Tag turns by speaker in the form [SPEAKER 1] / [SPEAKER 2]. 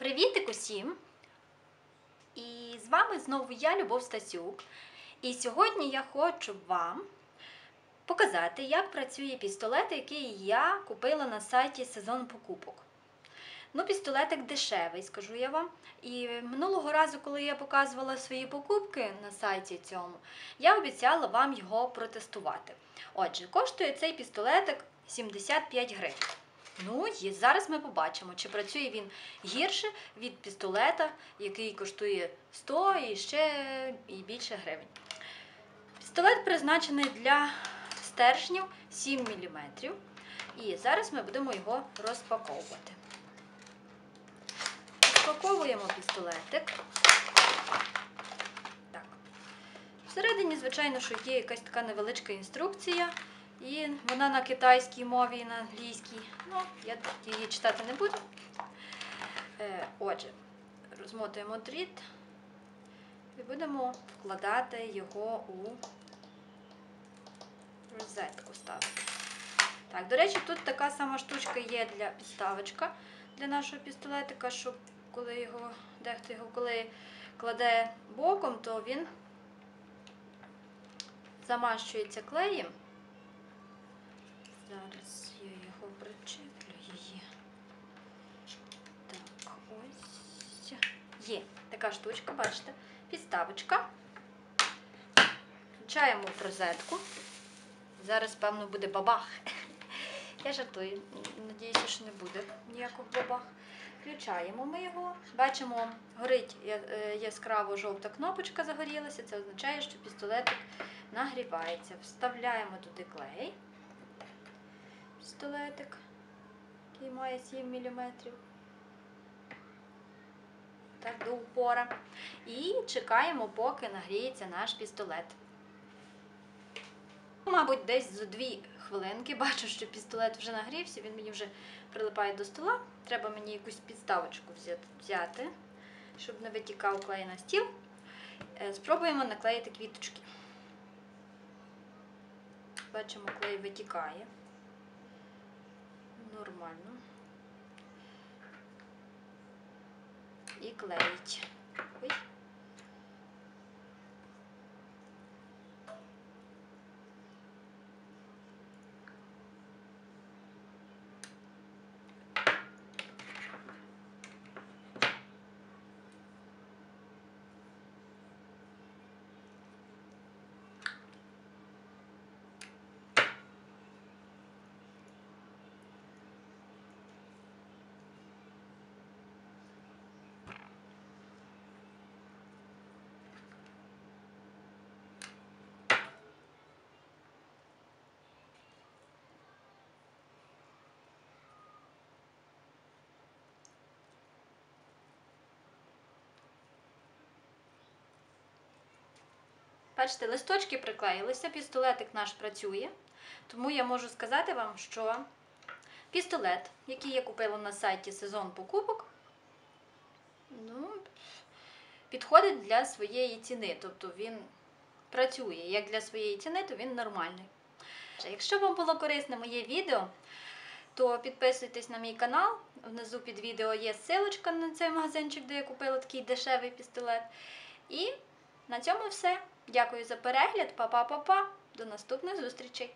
[SPEAKER 1] Привітик усім! І з вами знову я, Любов Стасюк. І сьогодні я хочу вам показати, як працює пістолет, який я купила на сайті Сезон покупок. Ну, пістолетик дешевий, скажу я вам. І минулого разу, коли я показувала свої покупки на сайті цьому, я обіцяла вам його протестувати. Отже, коштує цей пістолетик 75 гривень. Ну, і зараз ми побачимо, чи працює він гірше від пістолета, який коштує 100 і ще і більше гривень. Пістолет призначений для стержнів 7 мм. І зараз ми будемо його розпаковувати. Розпаковуємо пістолетик. Так. Всередині, звичайно, що є якась така невеличка інструкція. І вона на китайській мові і на англійській. Ну, я її читати не буду. Е, Отже, розмотуємо дріт і будемо вкладати його у розетку ставити. Так, до речі, тут така сама штучка є для підставочка для нашого пістолетика, щоб коли його, дехто його коли кладе боком, то він замащується клеєм. Зараз я його причеплю її. Так, ось. Є така штучка, бачите, підставочка. Включаємо в розетку. Зараз, певно, буде бабах. Я жартую, надіюся, що не буде ніякого бабах. Включаємо ми його. Бачимо, горить е, яскраво жовта кнопочка загорілася. Це означає, що пістолетик нагрівається. Вставляємо туди клей пістолетик, який має 7 мм. Так, до упора. І чекаємо, поки нагріється наш пістолет. Мабуть, десь за 2 хвилинки бачу, що пістолет вже нагрівся, він мені вже прилипає до стола. Треба мені якусь підставочку взяти- взяти, щоб не витікав клей на стіл. Е, Спробуємо наклеїти квіточки. Бачимо, клей витікає нормально. І клеїть. Ой. Бачите, листочки приклеїлися, пістолетик наш працює. Тому я можу сказати вам, що пістолет, який я купила на сайті сезон покупок, ну, підходить для своєї ціни. Тобто він працює як для своєї ціни, то він нормальний. Якщо вам було корисне моє відео, то підписуйтесь на мій канал. Внизу під відео є ссылочка на цей магазинчик, де я купила такий дешевий пістолет. І на цьому все. Дякую за перегляд. Па-па-па-па. До наступних зустрічей!